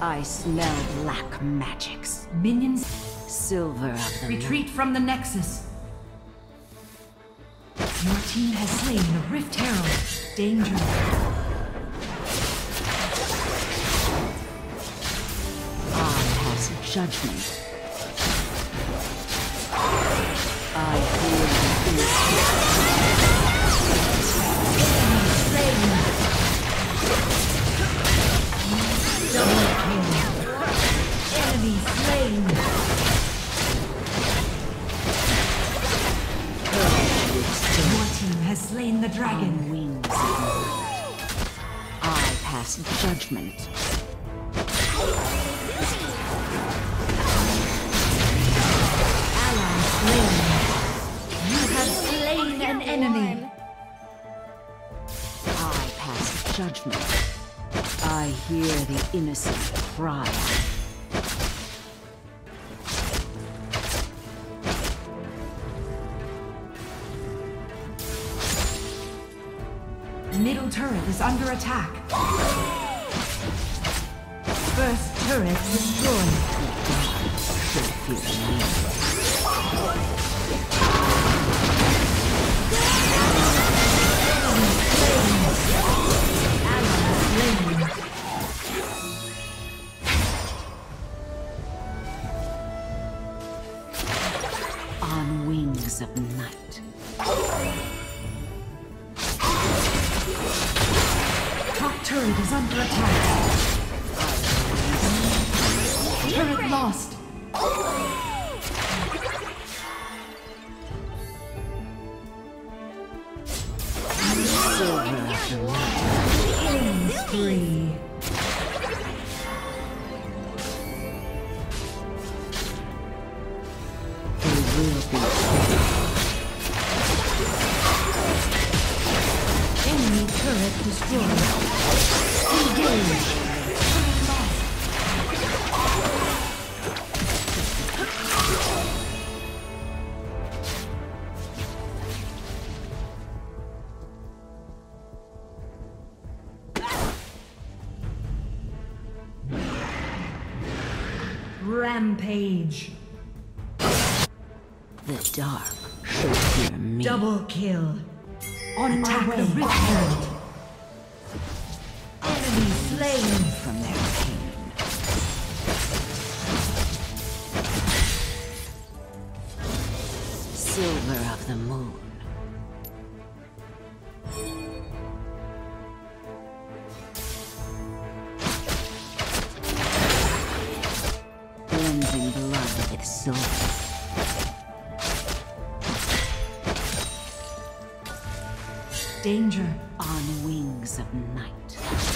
I smell black magics. Minions, Silver retreat from the Nexus. Your team has slain the Rift Herald. Danger. I pass judgment. I hear the Your team has slain the dragon. On wings. I pass judgment. Ally slain. You have slain an enemy. I pass judgment. I hear the innocent cry. Middle turret is under attack. First turret destroyed. Turret is under attack. Turret lost. Killing spree. Enemy turret destroyed. Engage. Rampage. the dark. Should fear me. Double kill. On Attack the Rift slain. from their pain. Silver of the moon. Blending blood with silver. Danger. On wings of night.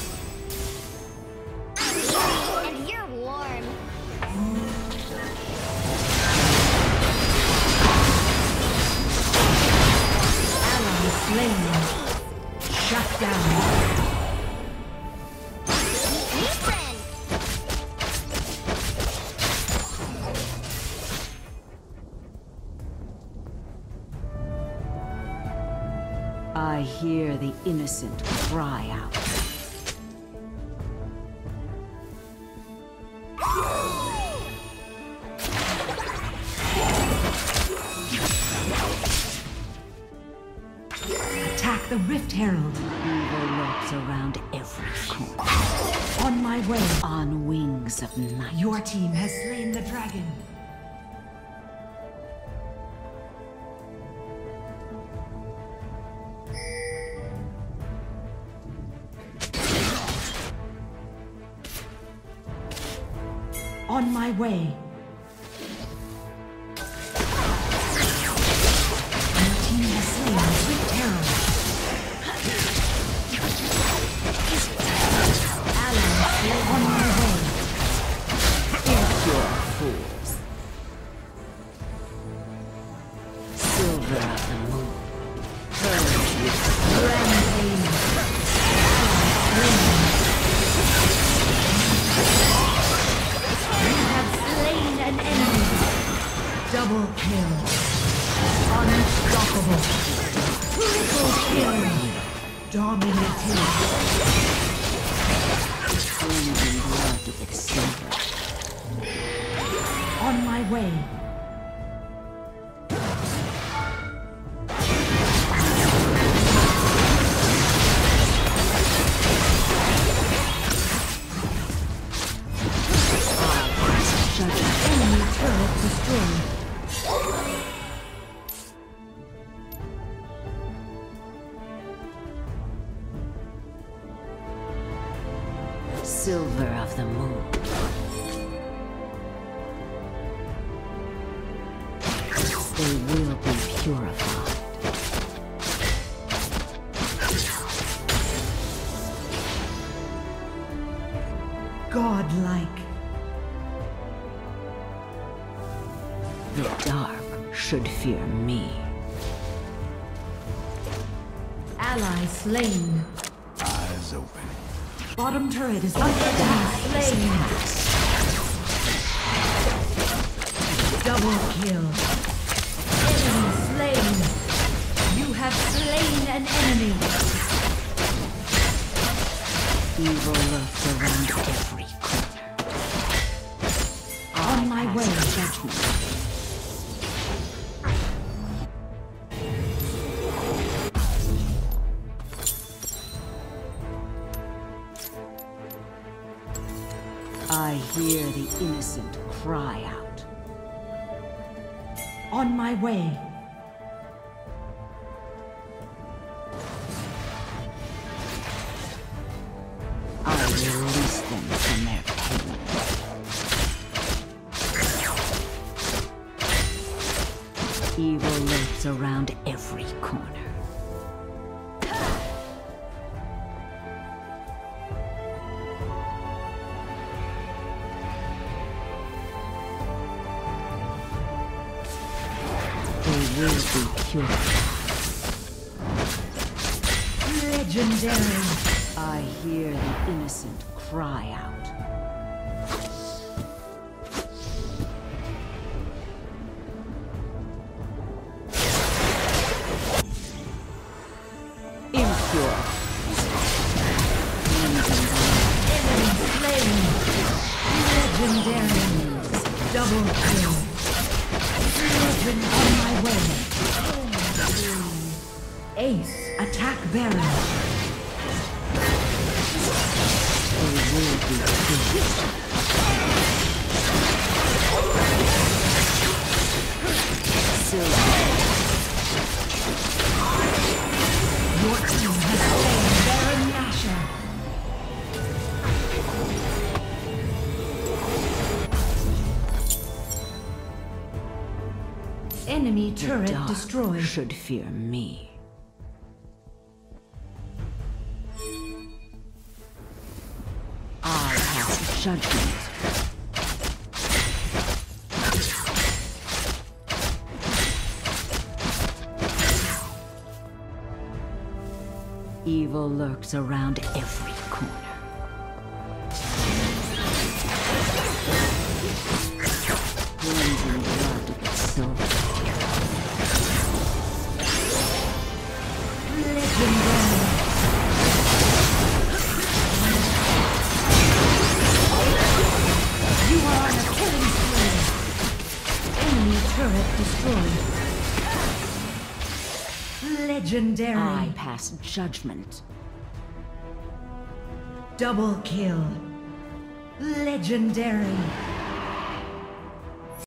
I hear the innocent cry out. Attack the Rift Herald. Evil lurks around every corner. On my way. On wings of night. Your team has slain the dragon. On my way. Double kill. Unstoppable. Triple kill. Dominating. Cleansing blood silver. On my way. Silver of the moon. They should fear me. Ally slain. Eyes open. Bottom turret is under attack. Slain. Double kill. Enemy slain. You have slain an enemy. Evil lurks around every corner. On my way. Judgment. I hear the innocent cry out. On my way. I release them from their pain. Evil lurks around every corner. They will be purified. Legendary. I hear the innocent cry out. Ace. Attack Baron. Turret destroyed. should fear me. I pass judgment. Evil lurks around every corner. Turret destroyed. Legendary. I pass judgment. Double kill. Legendary.